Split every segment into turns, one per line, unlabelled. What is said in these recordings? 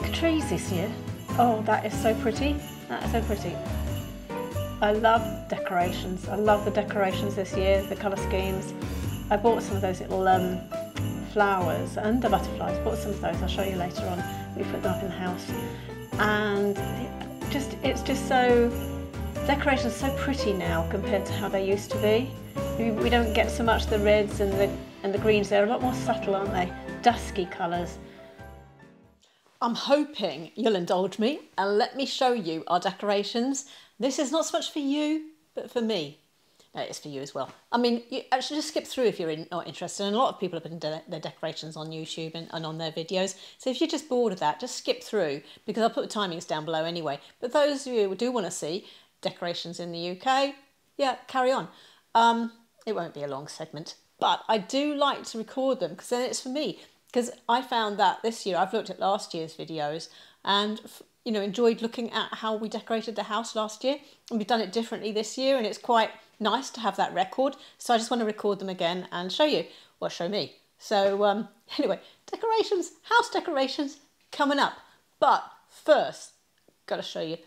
pink trees this year. Oh, that is so pretty. That is so pretty. I love decorations. I love the decorations this year, the colour schemes. I bought some of those little um, flowers and the butterflies. Bought some of those. I'll show you later on. We put them up in the house, and just it's just so decorations so pretty now compared to how they used to be. We, we don't get so much the reds and the and the greens. They're a lot more subtle, aren't they? Dusky colours. I'm hoping you'll indulge me and let me show you our decorations. This is not so much for you, but for me. No, it's for you as well. I mean, you actually just skip through if you're in, not interested. And a lot of people have been doing their decorations on YouTube and, and on their videos. So if you're just bored of that, just skip through because I'll put the timings down below anyway. But those of you who do want to see decorations in the UK, yeah, carry on. Um, it won't be a long segment, but I do like to record them because then it's for me because I found that this year I've looked at last year's videos and you know enjoyed looking at how we decorated the house last year. And we've done it differently this year and it's quite nice to have that record. So I just want to record them again and show you. Well show me. So um, anyway decorations house decorations coming up. But first got to show you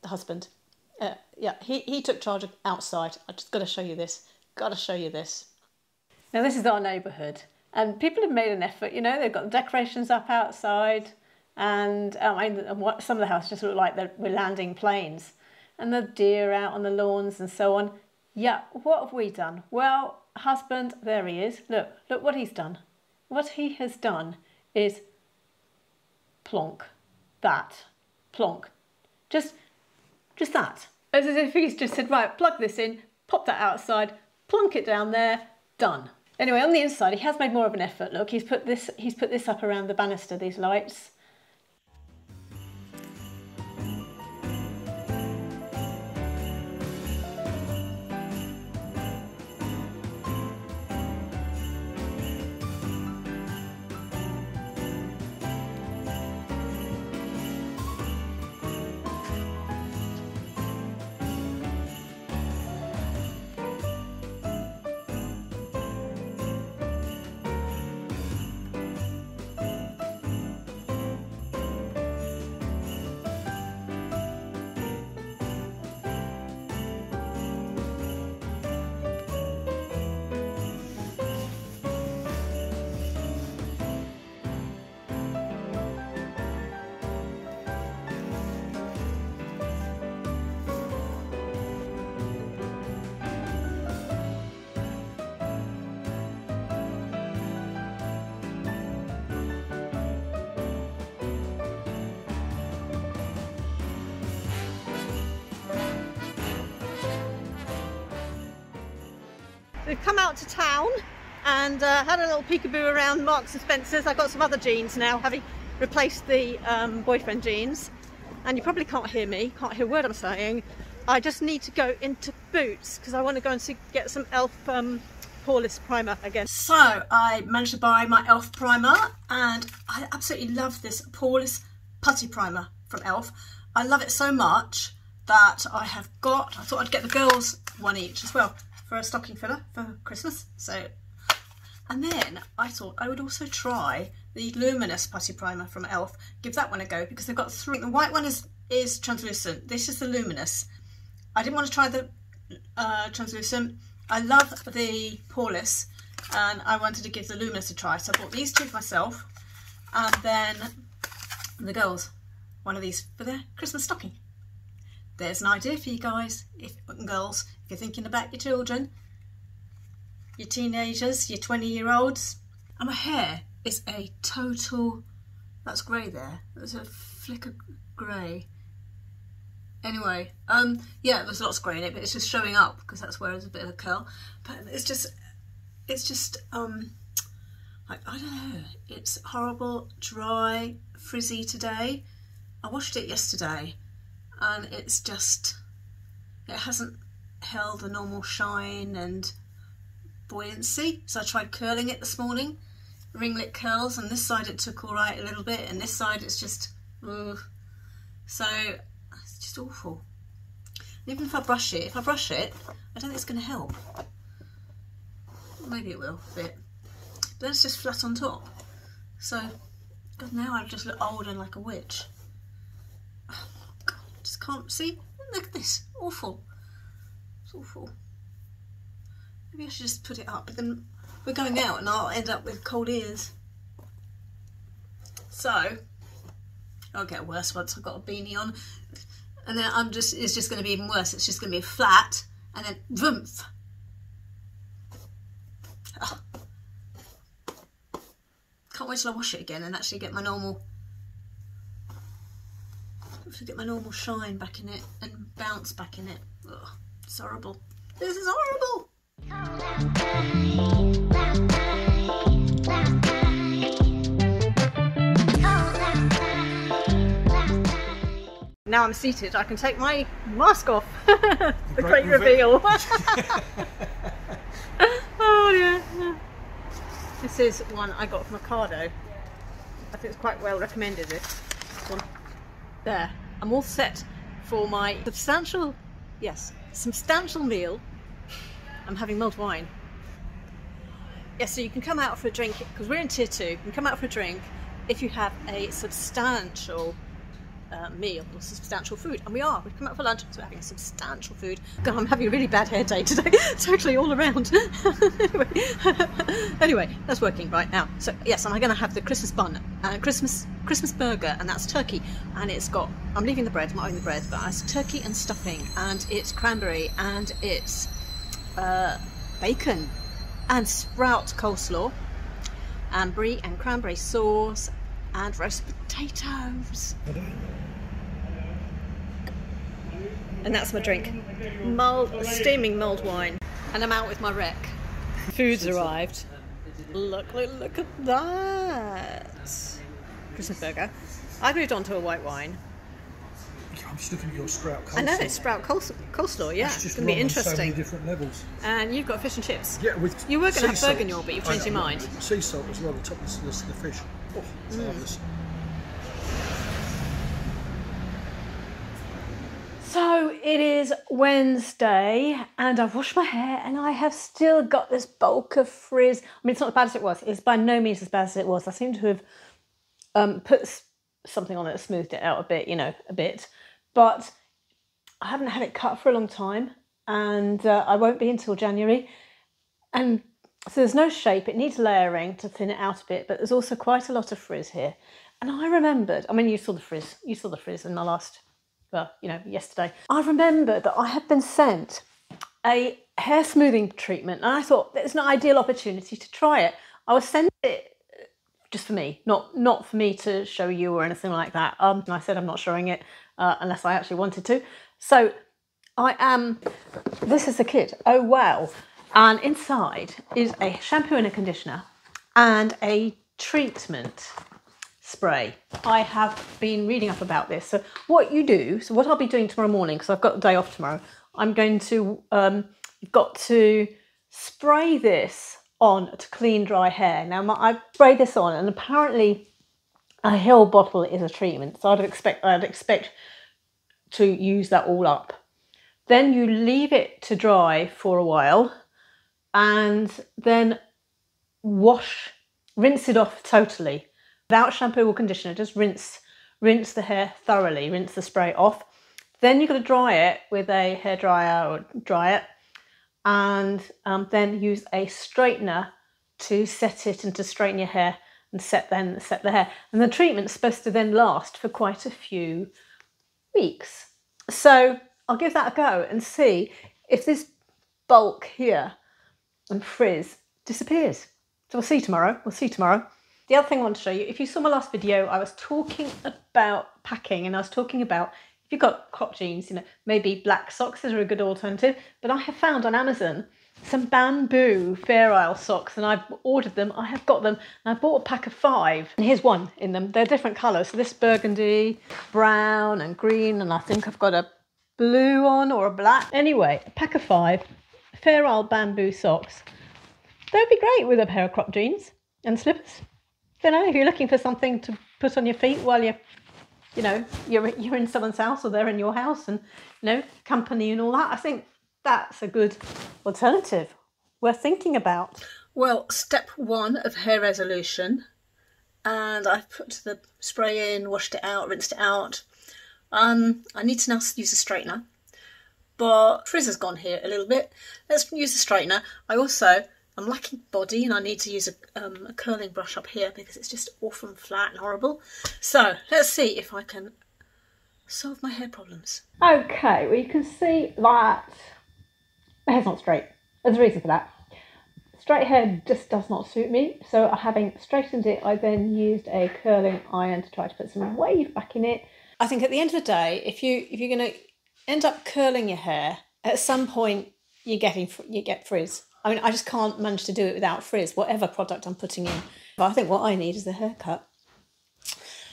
the husband. Uh, yeah he, he took charge of outside. I just got to show you this. Got to show you this. Now this is our neighbourhood and people have made an effort, you know, they've got the decorations up outside, and um, I mean, some of the houses just look like we're landing planes, and the deer out on the lawns and so on. Yeah, what have we done? Well, husband, there he is. Look, look what he's done. What he has done is plonk, that, plonk, just, just that. As if he's just said, right, plug this in, pop that outside, plonk it down there, done. Anyway, on the inside, he has made more of an effort. Look, he's put this, he's put this up around the banister, these lights. Out to town and uh, had a little peekaboo around Marks and Spencer's. I've got some other jeans now, having replaced the um, boyfriend jeans. And you probably can't hear me, can't hear a word I'm saying. I just need to go into Boots because I want to go and see, get some e.l.f. Um, Poreless primer again. So I managed to buy my e.l.f. primer and I absolutely love this Poreless putty primer from e.l.f. I love it so much that I have got, I thought I'd get the girls one each as well for a stocking filler for Christmas. So, and then I thought I would also try the Luminous Putty Primer from e.l.f. Give that one a go because they've got three. The white one is, is translucent. This is the Luminous. I didn't want to try the uh, translucent. I love the poreless and I wanted to give the Luminous a try. So I bought these two for myself and then the girls one of these for their Christmas stocking. There's an idea for you guys, if girls, if you're thinking about your children, your teenagers, your 20 year olds. And my hair is a total, that's grey there, there's a flick of grey. Anyway, um, yeah, there's lots of grey in it, but it's just showing up because that's where there's a bit of a curl. But it's just, it's just, um, like, I don't know, it's horrible, dry, frizzy today. I washed it yesterday and it's just it hasn't held a normal shine and buoyancy so I tried curling it this morning ringlet curls and this side it took all right a little bit and this side it's just ugh. so it's just awful even if I brush it if I brush it I don't think it's going to help maybe it will a bit but it's just flat on top so God, now I just look old and like a witch. Oh, God, I just can't see. Look at this. Awful. Awful. Maybe I should just put it up, but then we're going out and I'll end up with cold ears. So, I'll get worse once I've got a beanie on. And then I'm just, it's just going to be even worse. It's just going to be flat and then vroomf. Can't wait till I wash it again and actually get my normal, hopefully get my normal shine back in it and bounce back in it. Ugh, it's horrible. This is horrible. Now I'm seated, I can take my mask off. the, the great, great reveal. oh yeah. This is one I got from Ocado. I think it's quite well recommended this one. There. I'm all set for my substantial, yes, substantial meal. I'm having mulled wine. Yes, so you can come out for a drink, because we're in tier two, you can come out for a drink if you have a substantial uh, meal or substantial food. And we are. We've come out for lunch, so we're having substantial food. God, I'm having a really bad hair day today. totally all around. anyway, anyway, that's working right now. So yes, I'm going to have the Christmas bun, uh, Christmas Christmas burger, and that's turkey. And it's got. I'm leaving the bread. I'm not having the bread, but it's turkey and stuffing, and it's cranberry, and it's uh, bacon, and sprout coleslaw, and brie and cranberry sauce, and roast potatoes. And that's my drink. Mulled, steaming mulled wine. And I'm out with my wreck. Food's arrived. Look, look, look at that. Christmas burger. I've moved on to a white wine.
I'm just looking at your sprout coleslaw.
I know, it's sprout coleslaw, yeah.
It's
It's going to be interesting.
So different levels.
And you've got fish and chips.
Yeah, with
You were going to have
sea
burger in
salt.
your, but you've
I
changed your mind.
Sea salt as well, the top of the, the, the fish. Oh, it's
Mm.
marvellous.
So it is Wednesday, and I've washed my hair, and I have still got this bulk of frizz. I mean, it's not as bad as it was. It's by no means as bad as it was. I seem to have um, put something on it, smoothed it out a bit, you know, a bit. But I haven't had it cut for a long time, and uh, I won't be until January. And so there's no shape. It needs layering to thin it out a bit, but there's also quite a lot of frizz here. And I remembered. I mean, you saw the frizz. You saw the frizz in my last well, you know, yesterday, I remembered that I had been sent a hair smoothing treatment, and I thought it's an ideal opportunity to try it. I was sent it just for me, not not for me to show you or anything like that. Um, and I said I'm not showing it uh, unless I actually wanted to. So I am. This is the kit. Oh wow! And inside is a shampoo and a conditioner, and a treatment spray. I have been reading up about this. So what you do, so what I'll be doing tomorrow morning, because I've got the day off tomorrow, I'm going to, um, got to spray this on to clean dry hair. Now my, I spray this on and apparently a Hill bottle is a treatment. So I'd expect, I'd expect to use that all up. Then you leave it to dry for a while and then wash, rinse it off totally without shampoo or conditioner, just rinse rinse the hair thoroughly, rinse the spray off. Then you've got to dry it with a hair dryer or dry it, and um, then use a straightener to set it and to straighten your hair and set then set the hair. And the treatment's supposed to then last for quite a few weeks. So I'll give that a go and see if this bulk here and frizz disappears. So we'll see tomorrow. We'll see tomorrow. The other thing I want to show you, if you saw my last video, I was talking about packing and I was talking about if you've got crop jeans, you know, maybe black socks are a good alternative. But I have found on Amazon some bamboo Fair Isle socks and I've ordered them. I have got them and I bought a pack of five. And here's one in them. They're different colours. So this burgundy, brown and green and I think I've got a blue on or a black. Anyway, a pack of five Fair Isle bamboo socks. They'd be great with a pair of crop jeans and slippers don't know if you're looking for something to put on your feet while you're you know you're you're in someone's house or they're in your house and you know company and all that i think that's a good alternative worth thinking about well step one of hair resolution and I've put the spray in, washed it out, rinsed it out. Um, I need to now use a straightener, but frizz has gone here a little bit. Let's use a straightener. I also, I'm lacking body and I need to use a, um, a curling brush up here because it's just awful and flat and horrible. So let's see if I can solve my hair problems.
Okay, well you can see that my hair's not straight. There's a reason for that. Straight hair just does not suit me, so having straightened it, I then used a curling iron to try to put some wave back in it.
I think at the end of the day, if you if you're going to end up curling your hair, at some point you're getting you get frizz. I mean, I just can't manage to do it without frizz, whatever product I'm putting in. But I think what I need is a haircut.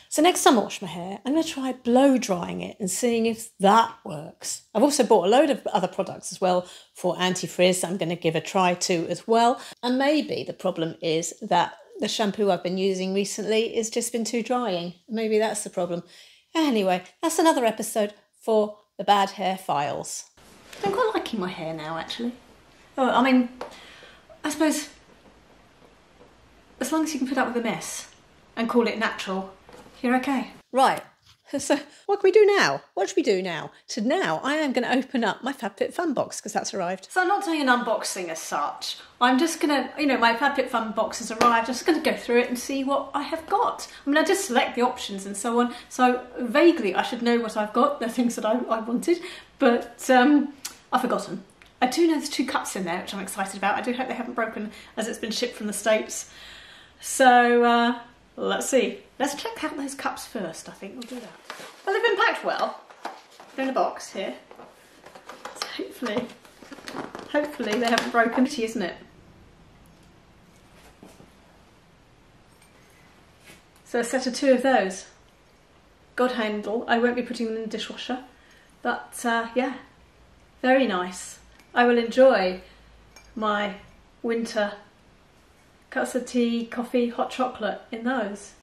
So next time I wash my hair, I'm going to try blow drying it and seeing if that works. I've also bought a load of other products as well for anti-frizz I'm going to give a try to as well. And maybe the problem is that the shampoo I've been using recently has just been too drying. Maybe that's the problem. Anyway, that's another episode for the Bad Hair Files. I'm quite liking my hair now, actually. Oh, I mean, I suppose as long as you can put up with a mess and call it natural, you're okay. Right. So, what can we do now? What should we do now? So now I am going to open up my FabFitFun box because that's arrived. So I'm not doing an unboxing as such. I'm just going to, you know, my FabFitFun box has arrived. I'm just going to go through it and see what I have got. I mean, I just select the options and so on. So vaguely I should know what I've got. The things that I, I wanted, but um, I've forgotten. I do know there's two cups in there, which I'm excited about. I do hope they haven't broken as it's been shipped from the States. So uh, let's see. Let's check out those cups first. I think we'll do that. Well, they've been packed well. They're in a box here. So hopefully, hopefully they haven't broken. Isn't it? So a set of two of those. God handle. I won't be putting them in the dishwasher. But uh, yeah, very nice. I will enjoy my winter cups of tea, coffee, hot chocolate in those.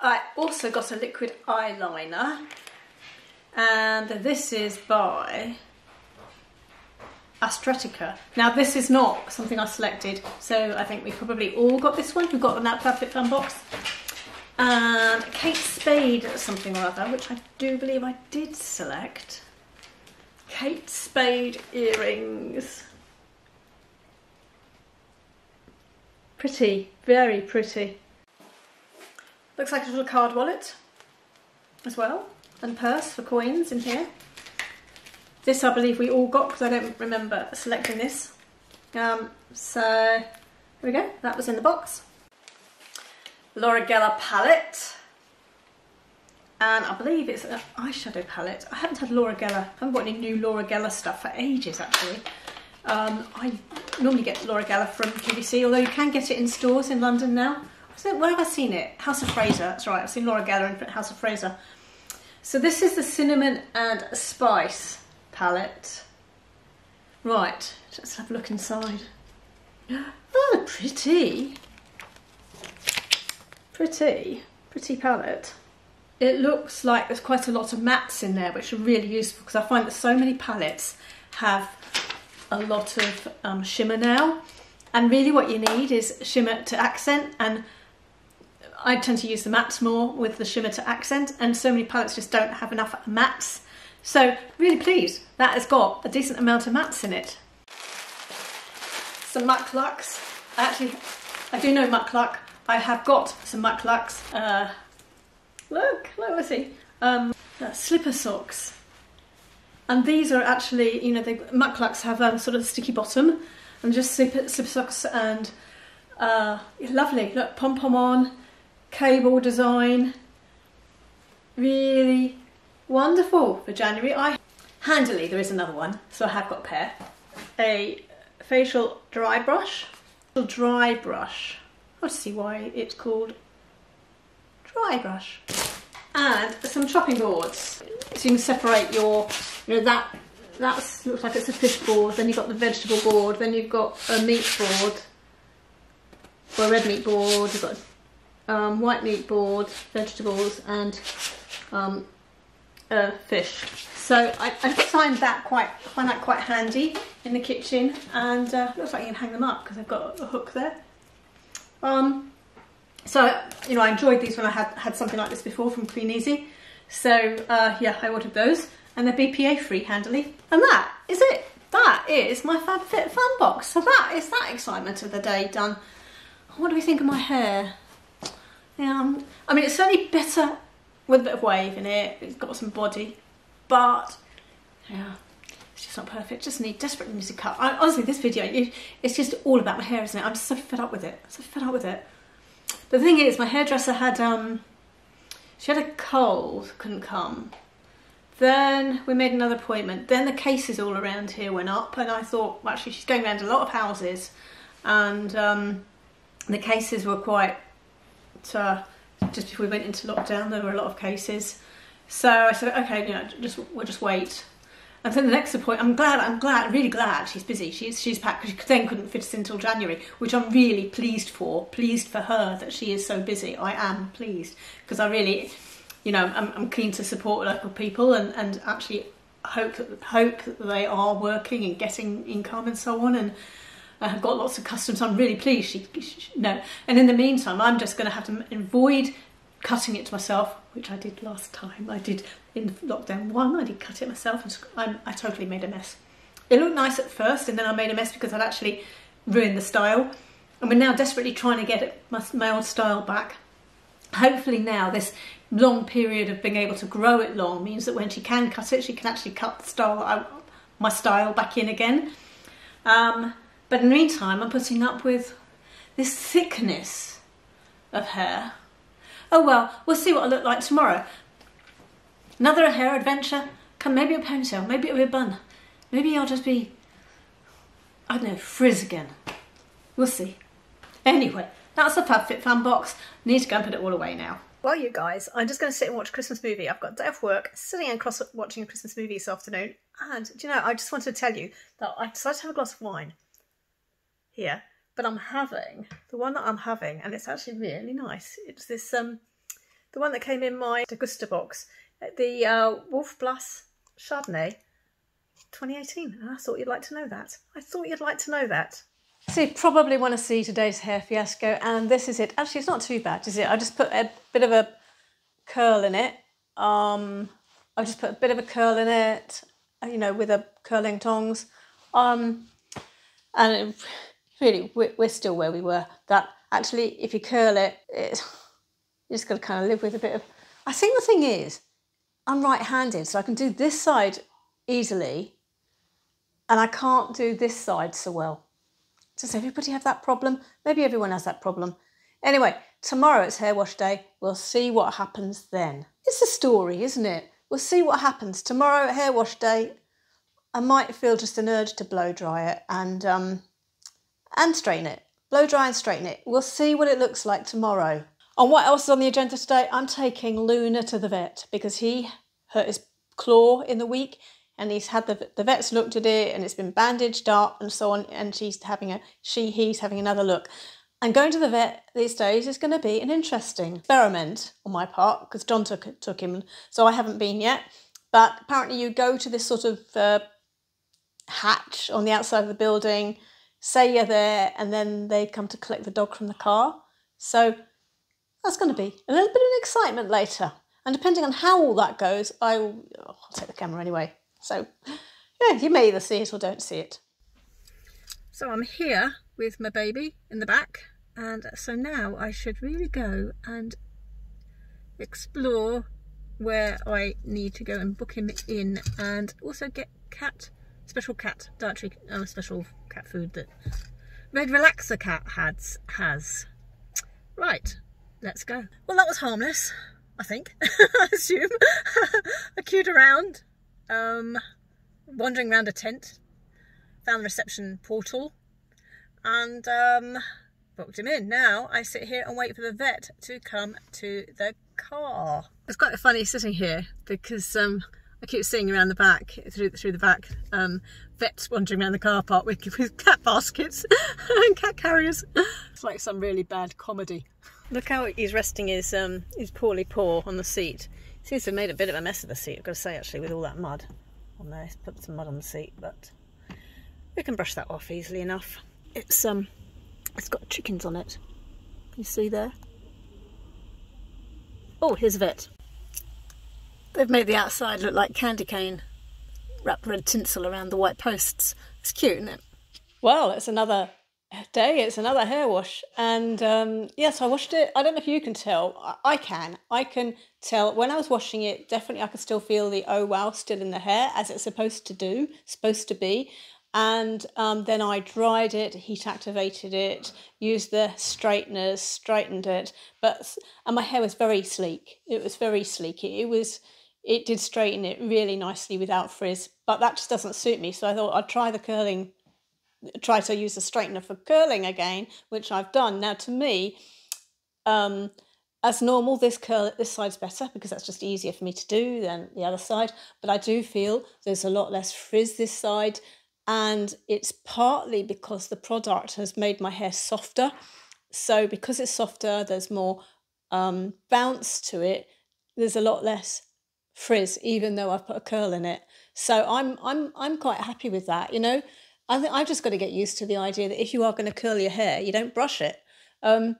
I also got a liquid eyeliner and this is by Astretica. Now this is not something I selected, so I think we probably all got this one. We've got that FabFitFun box. And Kate Spade something or other, which I do believe I did select. Kate Spade earrings. Pretty, very pretty. Looks like a little card wallet as well, and purse for coins in here. This I believe we all got because I don't remember selecting this. Um, so here we go, that was in the box. Laura Geller palette. And I believe it's an eyeshadow palette. I haven't had Laura Geller, I haven't bought any new Laura Geller stuff for ages actually. Um, I normally get Laura Geller from QVC, although you can get it in stores in London now. So where have I seen it? House of Fraser. That's right. I've seen Laura Geller in House of Fraser. So this is the cinnamon and spice palette. Right. Let's have a look inside. Oh, pretty. Pretty. Pretty palette. It looks like there's quite a lot of mattes in there, which are really useful because I find that so many palettes have a lot of um, shimmer now. And really what you need is shimmer to accent and I tend to use the mattes more with the shimmer to accent and so many palettes just don't have enough mattes. So really pleased that has got a decent amount of mattes in it. Some Muk Luks. Actually, I do know Muk Luks. I have got some Muk Luks. Uh, look, look, let's see. Um, uh, slipper socks. And these are actually, you know, the Luks have a sort of sticky bottom and just slipper, slipper socks and uh, lovely. Look, pom pom on cable design. Really wonderful for January. I Handily, there is another one, so I have got a pair. A facial dry brush. Dry brush. I see why it's called dry brush. And some chopping boards. So you can separate your, you know, that that looks like it's a fish board, then you've got the vegetable board, then you've got a meat board, or a red meat board, you've got um, white meat board, vegetables and um, uh, fish. So I, I, find that quite find that quite handy in the kitchen and uh, looks like you can hang them up because I've got a hook there. Um, So, you know, I enjoyed these when I had, had something like this before from Clean Easy. So, uh, yeah, I ordered those and they're BPA free handily. And that is it. That is my FabFitFun Box. So that is that excitement of the day done. What do we think of my hair? Yeah, um, I mean, it's certainly better with a bit of wave in it. It's got some body, but yeah, it's just not perfect. Just need desperately needs a cut. I, honestly, this video, it, it's just all about my hair, isn't it? I'm just so fed up with it. so fed up with it. The thing is, my hairdresser had um, she had a cold, couldn't come. Then we made another appointment. Then the cases all around here went up, and I thought, actually, she's going around a lot of houses, and um, the cases were quite. Uh, just before we went into lockdown, there were a lot of cases. So I said, okay, you know, just we'll just wait. And then the next appointment, I'm glad, I'm glad, really glad she's busy. She's she's packed she then couldn't fit us in until January, which I'm really pleased for. Pleased for her that she is so busy. I am pleased because I really, you know, I'm, I'm keen to support local people and, and actually hope hope that they are working and getting income and so on. And I have got lots of customers. I'm really pleased. She, she, no, and in the meantime, I'm just going to have to avoid cutting it to myself, which I did last time. I did in lockdown one. I did cut it myself, and I, I totally made a mess. It looked nice at first, and then I made a mess because I'd actually ruined the style. And we're now desperately trying to get my, my old style back. Hopefully now this long period of being able to grow it long means that when she can cut it, she can actually cut the style, I, my style back in again. Um, but in the meantime, I'm putting up with this thickness of hair. Oh well, we'll see what I look like tomorrow. Another hair adventure. Come, maybe a ponytail, maybe it'll be a bun. Maybe I'll just be, I don't know, frizz again. We'll see. Anyway, that's the FabFitFun box. Need to go and put it all away now. Well, you guys, I'm just going to sit and watch a Christmas movie. I've got day off work, sitting across watching a Christmas movie this afternoon. And, do you know, I just wanted to tell you that I decided to have a glass of wine here, but I'm having the one that I'm having, and it's actually really nice. It's this um, the one that came in my Degustabox, the uh, Wolf Blass Chardonnay 2018. And I thought you'd like to know that. I thought you'd like to know that. So you probably want to see today's hair fiasco, and this is it. Actually, it's not too bad, is it? I just put a bit of a curl in it. Um, I just put a bit of a curl in it, you know, with a curling tongs. Um, and it, really, we're, still where we were. That actually, if you curl it, it you just got to kind of live with a bit of. I think the thing is, I'm right-handed, so I can do this side easily, and I can't do this side so well. Does everybody have that problem? Maybe everyone has that problem. Anyway, tomorrow it's hair wash day. We'll see what happens then. It's a story, isn't it? We'll see what happens tomorrow hair wash day. I might feel just an urge to blow dry it and um, and straighten it. Blow dry and straighten it. We'll see what it looks like tomorrow. And what else is on the agenda today? I'm taking Luna to the vet because he hurt his claw in the week and he's had the, the vets looked at it and it's been bandaged up and so on and she's having a she he's having another look and going to the vet these days is going to be an interesting experiment on my part because john took, took him so i haven't been yet but apparently you go to this sort of uh, hatch on the outside of the building say you're there and then they come to collect the dog from the car so that's going to be a little bit of an excitement later. And depending on how all that goes, I will oh, I'll take the camera anyway. So, yeah, you may either see it or don't see it. So I'm here with my baby in the back. And so now I should really go and explore where I need to go and book him in and also get cat, special cat dietary, uh, special cat food that Red Relaxer Cat has. has. Right, let's go. Well, that was harmless, I think, I assume. I queued around, um, wandering around a tent, found the reception portal, and um, booked him in. Now I sit here and wait for the vet to come to the car. It's quite funny sitting here because um, I keep seeing around the back, through through the back, um, vets wandering around the car park with, with cat baskets and cat carriers. It's like some really bad comedy. Look how he's resting his um his poorly paw on the seat. Seems to have made a bit of a mess of the seat, I've got to say actually, with all that mud on there. He's put some mud on the seat, but we can brush that off easily enough. It's um it's got chickens on it. You see there? Oh, here's a vet. They've made the outside look like candy cane. Wrapped red tinsel around the white posts. It's cute, isn't it? Well, it's another day. It's another hair wash. And um, yes, I washed it. I don't know if you can tell. I, I can. I can tell. When I was washing it, definitely I could still feel the oh wow still in the hair, as it's supposed to do, supposed to be and um, then I dried it, heat activated it, used the straighteners, straightened it. But and my hair was very sleek. It was very sleek. It, it was, it did straighten it really nicely without frizz. But that just doesn't suit me. So I thought I'd try the curling, try to use the straightener for curling again, which I've done. Now to me, um, as normal, this curl this side's better because that's just easier for me to do than the other side. But I do feel there's a lot less frizz this side and it's partly because the product has made my hair softer. So because it's softer, there's more um, bounce to it. There's a lot less frizz, even though I've put a curl in it. So I'm I'm I'm quite happy with that. You know, I think I've just got to get used to the idea that if you are going to curl your hair, you don't brush it. Um,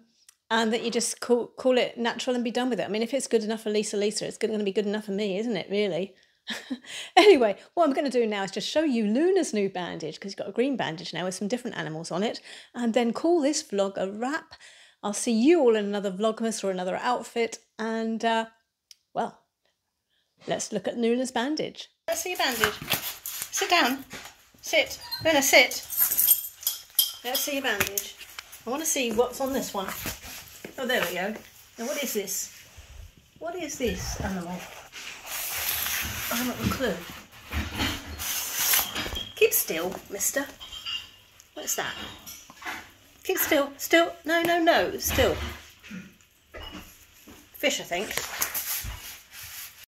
and that you just call, call it natural and be done with it. I mean, if it's good enough for Lisa Lisa, it's going to be good enough for me, isn't it, really? anyway, what I'm going to do now is just show you Luna's new bandage because he's got a green bandage now with some different animals on it, and then call this vlog a wrap. I'll see you all in another Vlogmas or another outfit, and uh, well, let's look at Luna's bandage. Let's see your bandage. Sit down. Sit. Luna, sit. Let's see your bandage. I want to see what's on this one. Oh, there we go. Now, what is this? What is this animal? I haven't a clue. Keep still, mister. What's that? Keep still, still. No, no, no, still. Fish, I think.